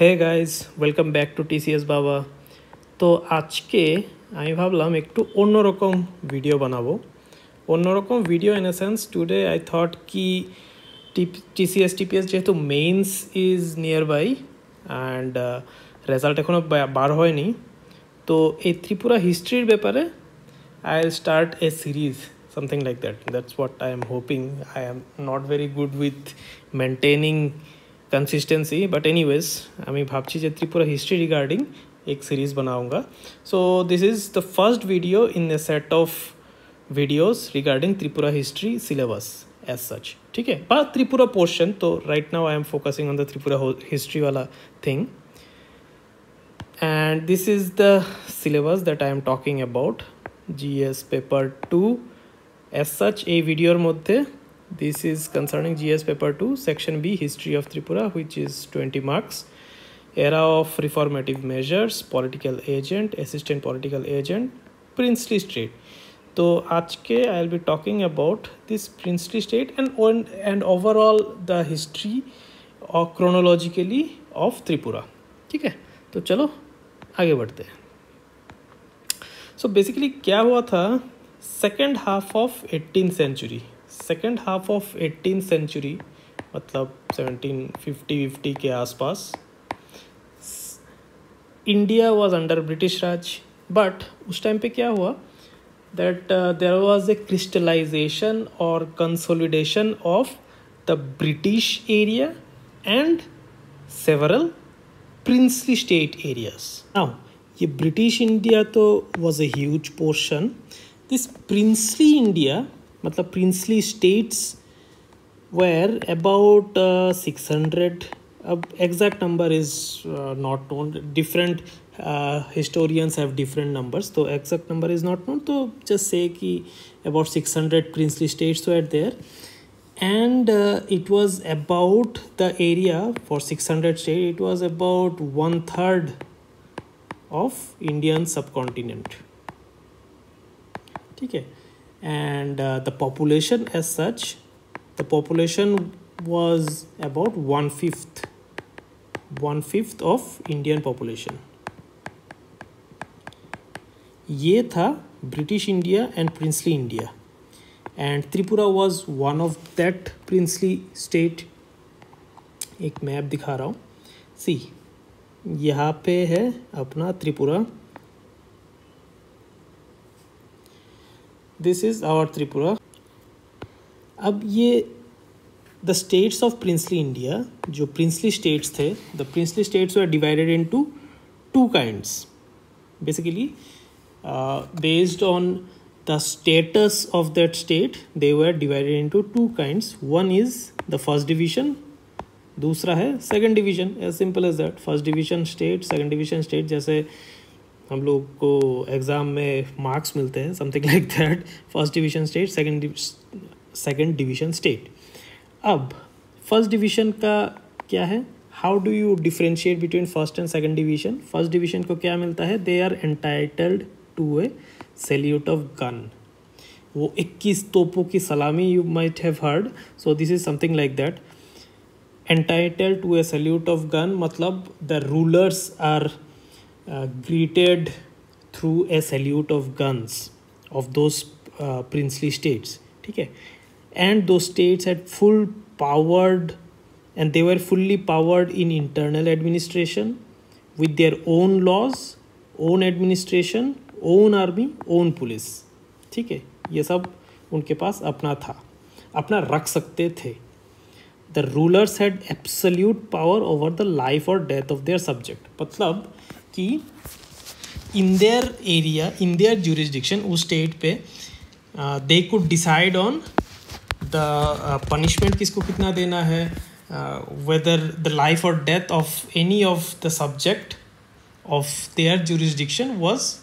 Hey guys welcome back to TCS বাবা তো আজকে আমি ভাবলাম একটু অন্যরকম ভিডিও বানাবো। অন্যরকম video in a sense today I thought কি টিসিএস টিপিএস যেহেতু mains is near by and result এখনও বার হয়নি। তো এই ত্রিপুরা হিস্ট্রির ব্যাপারে I start a series something like that. That's what i am hoping. I am not very good with maintaining consistency but anyways আমি ভাবছি যে ত্রিপুরা হিস্ট্রি রিগার্ডিং एक सीरीज बनाऊंगा so this is the first video in a set of videos regarding Tripura history syllabus as such ठीक है पर Tripura portion तो right now I am focusing on the Tripura history वाला thing and this is the syllabus that I am talking about GS paper 2 as such a video মধ্যে this is concerning GS paper 2 section B history of Tripura which is 20 marks era of reformative measures political agent assistant political agent princely state तो आज के I will be talking about this princely state and and overall the history और chronologically of Tripura ठीक है तो चलो आगे बढ़ते हैं सो so बेसिकली क्या हुआ था second half of eighteen century second half of eighteen century मतलब सेवनटीन फिफ्टी फिफ्टी के आसपास India was under British Raj but उस टाइम पे क्या हुआ? That there was a crystallisation और consolidation of the British area and several princely state areas now ये British India तो was a huge portion this princely India मतलब princely states were about six hundred अब exact number is not known different historians have different numbers तो exact number is not known तो just say कि about six hundred princely states were there and it was about the area for six hundred state it was about one third of Indian subcontinent ठीक है? and uh, the population as such the population was about one fifth one fifth of indian population ये था British India and princely India and Tripura was one of that princely state एक map दिखा रहा हूँ सी यहाँ पे है अपना Tripura this is our Tripura अब ये the states of princely India जो प्रिंसली स्टेट्स थे the princely states were divided into two two kinds basically uh, based on the status of that state they were divided into two kinds. One is the first division दूसरा है second division as simple as that first division state second division state जैसे हम लोग को exam में marks मिलते हैं something like that first division state second second division state अब फ़र्स्ट डिवीज़न का क्या है? How do you differentiate between first and second division first division को क्या मिलता है? They are entitled to a salute of gun वो 21 तोपों की सलामी you might have heard so this is something like that entitle to a salute of gun मतलब the rulers are greeted through a salute of guns of those princely states ठीक है? And those states had full powered and they were fully powered in internal administration with their own laws, own administration own army own police ठीक है? ये सब उनके पास अपना था, अपना रख सकते थे। The rulers had absolute power over the life और डेथ ऑफ़ देयर सब्जेक्ट मतलब कि in their area in their jurisdiction उस स्टेट पे they could decide on the punishment किसको कितना देना है वेदर द लाइफ और death of any of the subject of their jurisdiction was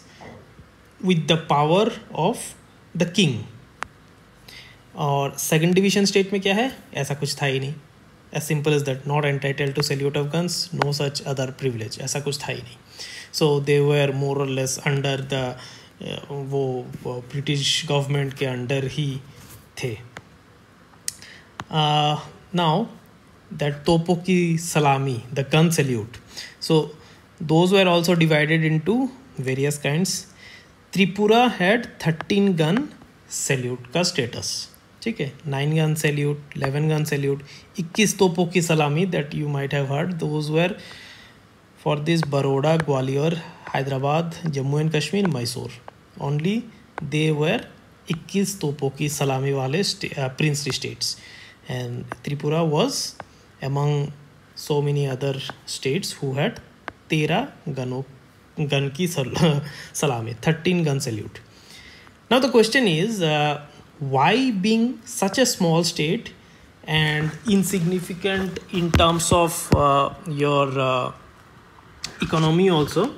with the power of the king. और second division state में क्या है? ऐसा कुछ था ही नहीं. As simple is that not entitle to salute of guns no such other privilege ऐसा कुछ था ही नहीं. सो दे वेयर मोर और लेस अंडर द वो ब्रिटिश गवर्नमेंट के अंडर ही थे। नाउ दैट तोपों की सलामी the gun salute so those were also divided into various kinds Tripura had thirteen gun salute का स्टेटस ठीक है? Nine gun salute eleven gun salute इक्कीस तोपों की सलामी that you might have heard those were for this Baroda, Gwalior, Hyderabad, Jammu and Kashmir, Mysore. Only they were 21 Topoki salami wale st- uh, princely states and Tripura was among so many other states who had 13 guno, gun ki sal- salami, 13 gun salute. Now the question is uh, why being such a small state and insignificant in terms of uh, your uh, economy also.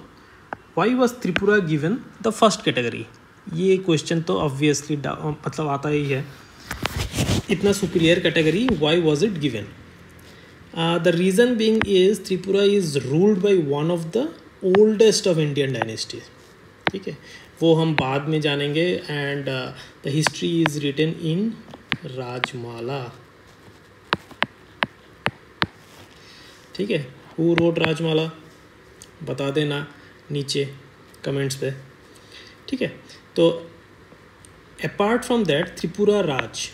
Why was tripura given the first category? ये question तो obviously मतलब आता ही है। इतना superior category why was it given the reason being is Tripura is ruled by one of the oldest of Indian dynasty ठीक है? वो हम बाद में जानेंगे and the history is written in Rajmala ठीक है? हु रोड राजमाला बता देना नीचे कमेंट्स पे। ठीक है? तो apart from that Tripura Raj.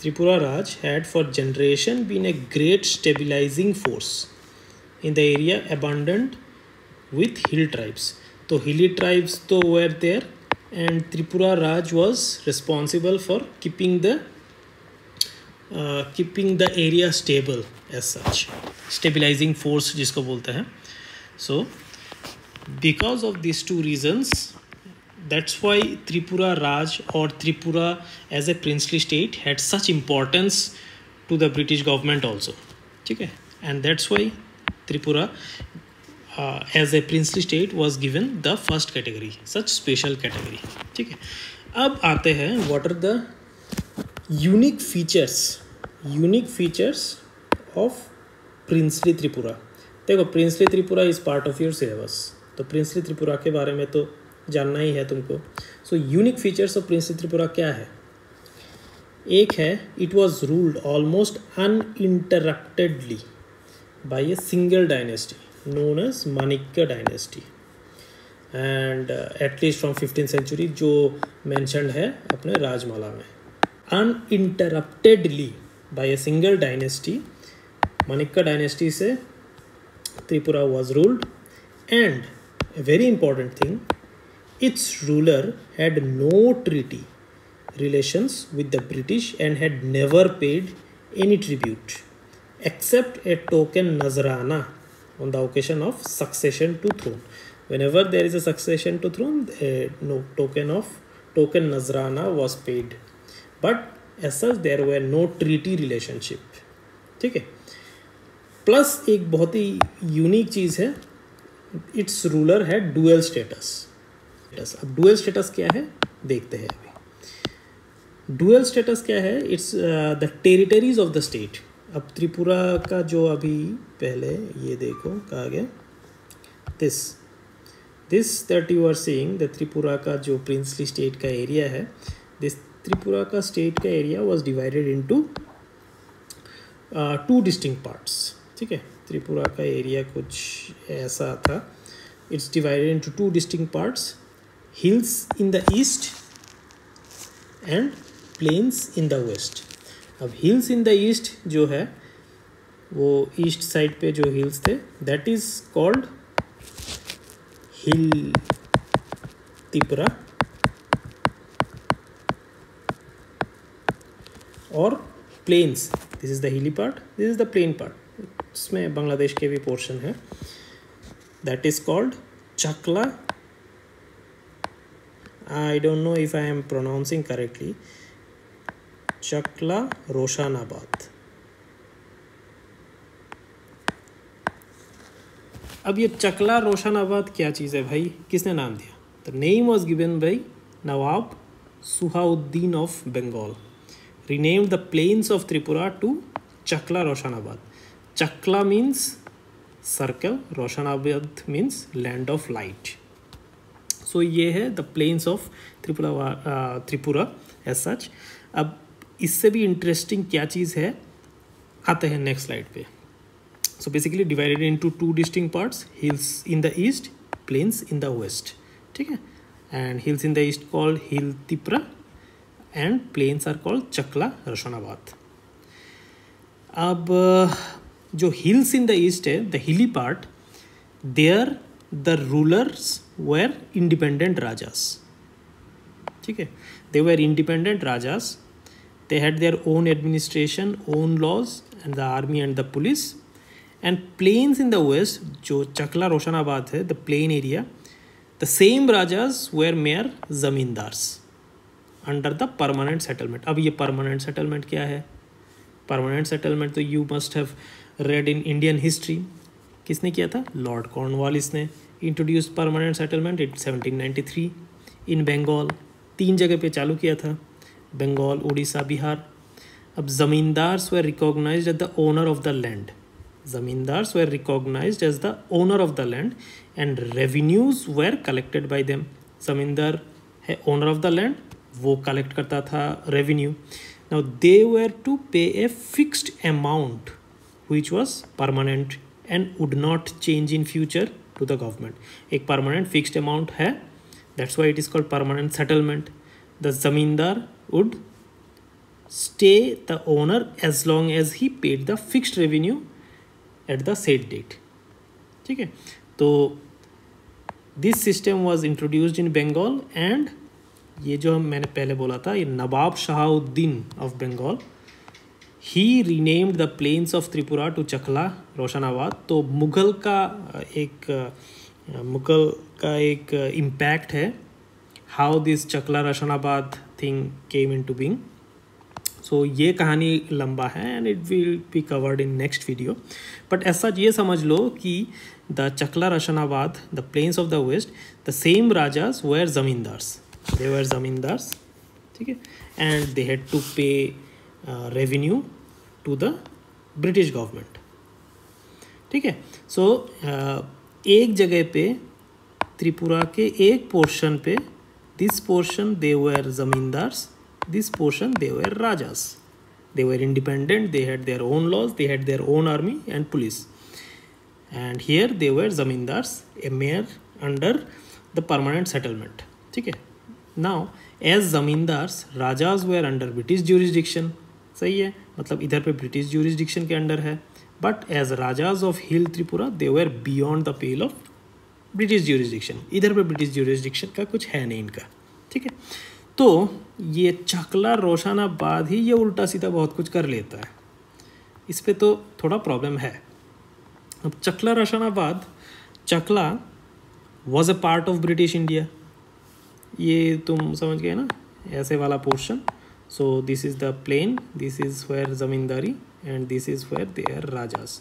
Tripura Raj had for generation been a great stabilising force in the area abundant with hill tribes तो हिली ट्राइब्स तो were there and Tripura Raj was responsible for keeping the keeping the area stable as such stabilising force जिसको बोलते हैं। Because of this two reasons that's why Tripura Raj और Tripura as a princely state had such importance to the British government also ठीक है and that's why Tripura uh, as a princely state was given the first category such special category ठीक है अब आते हैं what are the unique features unique features of princely Tripura देखो, princely Tripura is part of your syllabus तो princely Tripura के बारे में तो जानना ही है तुमको। So unique features of princely Tripura क्या है? एक है it was ruled almost uninterruptedly by a single dynasty known as Manikya dynasty. And at least from fifteen century जो मैंशनड है अपने राजमाला में। Uninterruptedly by a single dynasty Manikya dynasty से Tripura was ruled and a very important thing its ruler had no treaty relations with the British and had never paid any tribute except a token Nazrana on the occasion of succession to throne. Whenever there is a succession to throne, a no token of token Nazrana was paid. But as such, there were no treaty relationship. Okay. Plus एक बहुत ही unique चीज़ है। It's ruler है dual status अब dual status क्या है? देखते हैं अभी। डुअल स्टेटस क्या है? It's the territories of the state अब त्रिपुरा का जो अभी पहले, ये देखो, कहा गया। This this that you are seeing the Tripura का जो प्रिंसली स्टेट का एरिया है दिस त्रिपुरा का स्टेट का area was divided into two distinct parts ठीक है? त्रिपुरा का एरिया कुछ ऐसा था। It's divided into two distinct parts hills in the east and plains in the west अब हिल्स इन द ईस्ट जो है, वो ईस्ट साइड पे जो हिल्स थे that is called hill Tripura. और plains this is the hilly part this is the plain part इसमें बांग्लादेश के भी पोर्शन है। That is called Chakla I don't know if I am pronouncing correctly Chakla Roshanabad अब ये चकला रोशानाबाद क्या चीज़ है भाई? किसने नाम दिया? The name was given by Nawab Shujauddin of Bengal renamed the plains of Tripura to Chakla Roshanabad Chakla means circle Roshanabad means land of light so ये है the plains of Tripura Tripura as such अब इससे भी interesting क्या चीज़ है आते हैं नेक्स्ट स्लाइड पे so basically divided into two distinct parts hills in the east plains in the west okay and hills in the east called hill tipra and plains are called chakla roshanabad अब जो hills in the east है the hilly part they are the rulers were independent rajas ठीक है? They were independent rajas they had their own administration own laws and the army and the police and plains in the west जो चकला रोशनाबाद है the plain area the same rajas were mere zamindars under the permanent settlement अब ये permanent settlement क्या है? Permanent settlement तो you must have read in Indian history किसने किया था? लॉर्ड कॉर्नवालिस ने. Introduce permanent settlement in 1793 in Bengal तीन जगह पे चालू किया था. बंगाल उड़ीसा बिहार अब zamindars were recognise as the owner of the land zamindars were recognise as the owner of the land and revenues were collected by them zamindar है owner of the land वो collect करता था revenue now they were to pay a fixed amount which was permanent and would not change in future to the government एक परमानेंट फिक्स्ड अमाउंट है that's why it is called permanent settlement the zamindar would stay the owner as long as he paid the fixed revenue at the said date. ठीक है? तो this system was introduced in Bengal and ये जो मैंने पहले बोला था, ये नवाब Shujauddin of Bengal he renamed the plains of Tripura to Chakla Roshanabad तो मुग़ल का एक मुग़ल का एक इम्पैक्ट है how this Chakla Roshanabad thing came in to being so ये कहानी लंबा है and it will be covered in next video but ऐसा ये समझ लो कि the Chakla Roshanabad the plains of the west the same rajas were zamindars they were zamindars ठीक है? And they had to pay revenue to the British government ठीक है सो uh, एक जगह पे त्रिपुरा के एक पोर्शन पे this portion they were zamindars this portion they were rajas they were independent they had their own laws they had their own army and police and here they were zamindars a mayor under the permanent settlement okay now as zamindars rajas were under british jurisdiction सही है। मतलब इधर पे British jurisdiction के under है। But as rajas of hill Tripura they were beyond the pale of British jurisdiction इधर पे British jurisdiction का कुछ है नहीं इनका। ठीक है? तो ये चकला रोशानाबाद ही ये उल्टा सीधा बहुत कुछ कर लेता है। इस पर तो थोड़ा प्रॉब्लम है। अब Chakla Roshanabad, Chakla was a part of British India ये तुम समझ गए ना? ऐसे वाला portion so this is the plain this is where zamindari and this is where their rajas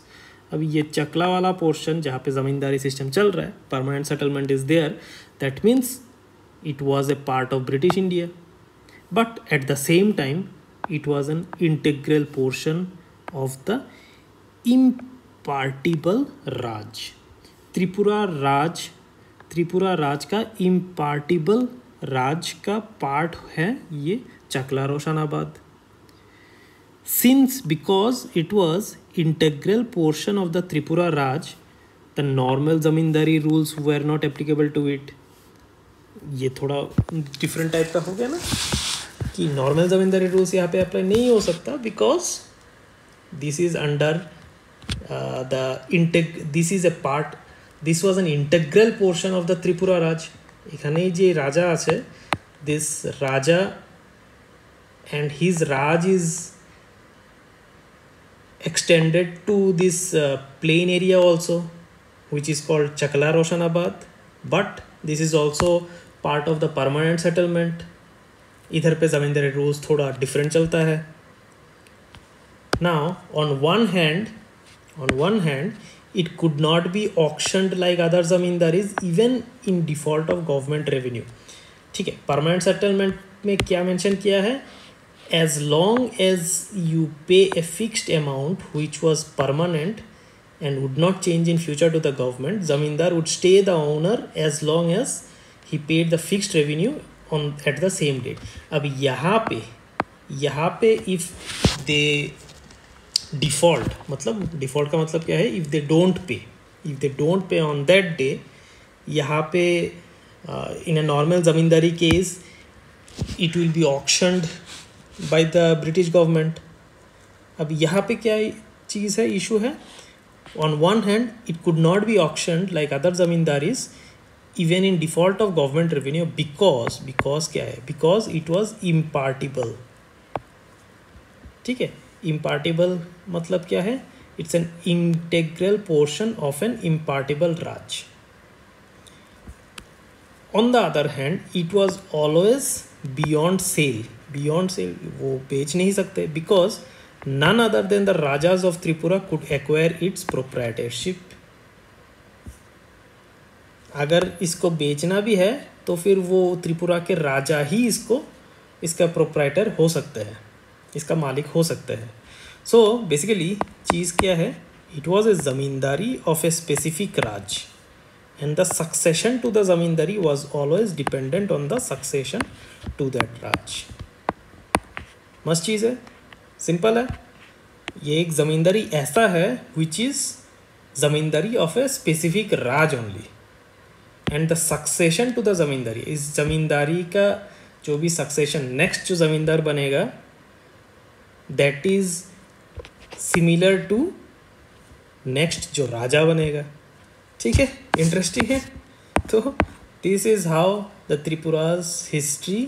अब ये चकला वाला पोर्शन जहाँ पे ज़मींदारी सिस्टम चल रहा है permanent settlement is there that means it was a part of British India. But at the same time, it was an integral portion of the impartible Raj. Tripura Raj Tripura Raj का impartible राज का part है ये Chakla Roshnabad since because it was integral portion of the Tripura Raj, the normal zamindari rules were not applicable to it. ये थोड़ा different type का हो गया ना कि नॉर्मल जमींदारी रूल्स यहाँ पे अप्लाई नहीं हो सकता because this is under the इंटेग this is a part this was an integral portion of the Tripura Raj এখানেই যে রাজা আছে দিস রাজা and his Raj is extended to this uh, plain area also which is called Chakla Roshanabad. But this is also part of the permanent settlement इधर पे zamindari rules थोड़ा different चलता है now on one hand on one hand it could not be auctioned like other zamindaris even in default of government revenue ठीक है permanent settlement में क्या mention किया है? As long as you pay a fixed amount which was permanent and would not change in future to the government zamindar would stay the owner as long as he paid the fixed revenue on at the same date अब यहाँ पे यहाँ पे if they default मतलब default का मतलब क्या है if they don't pay if they don't pay on that day यहाँ पे in a normal zamindari case it will be auctioned by the British government अब यहाँ पे क्या चीज़ है इशू है? On one hand it could not be auction like other zamindaris even in default of government revenue because because क्या है? Because it was इम्पार्टिबल ठीक है? इम्पार्टिबल मतलब क्या है? It's an integral portion of an impartible Raj on the other hand it was always beyond sale beyond sale वो बेच नहीं सकते because none other than the rajas of Tripura could acquire its proprietorship अगर इसको बेचना भी है तो फिर वो त्रिपुरा के राजा ही इसको, इसका प्रोप्राइटर हो सकते हैं, इसका मालिक हो सकते हैं। सो बेसिकली चीज़ क्या है? It was a zamindari of a specific Raj and the succession to the zamindari was always dependent on the succession to that Raj मस्त चीज़ है। सिंपल है। ये एक ज़मींदारी ऐसा है which is zamindari of a specific Raj only and the succession to the zamindari, इस ज़मींदारी का जो भी सक्सेशन नेक्स्ट जो ज़मींदार बनेगा that is similar to next जो राजा बनेगा। ठीक है? इंटरेस्टिंग है? तो this is how the Tripura's history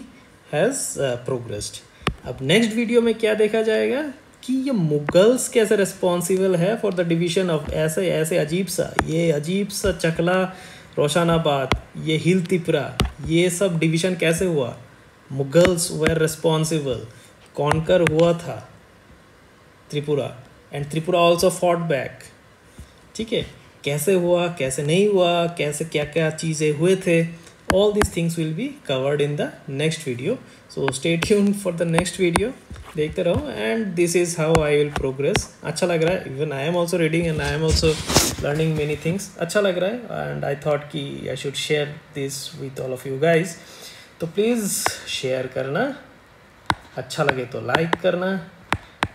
has progressed अब नेक्स्ट वीडियो में क्या देखा जाएगा कि ये मुगल्स कैसे रिस्पॉन्सिबल है फॉर द डिवीज़न ऑफ़ ऐसे ऐसे अजीब सा, ये अजीब सा चकला रोशानाबाद, ये हिल तिपरा, ये सब डिवीज़न कैसे हुआ? मुगल्स वेर रिस्पॉन्सिबल कॉन्कर हुआ था Tripura and Tripura also fought back ठीक है? कैसे हुआ, कैसे नहीं हुआ, कैसे क्या क्या चीज़ें हुए थे? All these things will be covered in the next video. So, stay tuned for the next video. देखते रहो and this is how I will progress अच्छा लग रहा है even I am also reading and I am also learning many things अच्छा लग रहा है एंड आई थॉट कि I should share this with all of you guys तो प्लीज़ शेयर करना अच्छा लगे तो लाइक करना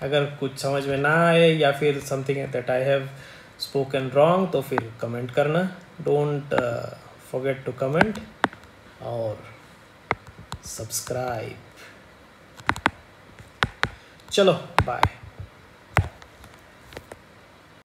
अगर कुछ समझ में ना आए या फिर something that I have spoken wrong तो फिर कमेंट करना डोंट फॉरगेट टू कमेंट और सब्सक्राइब। चलो बाय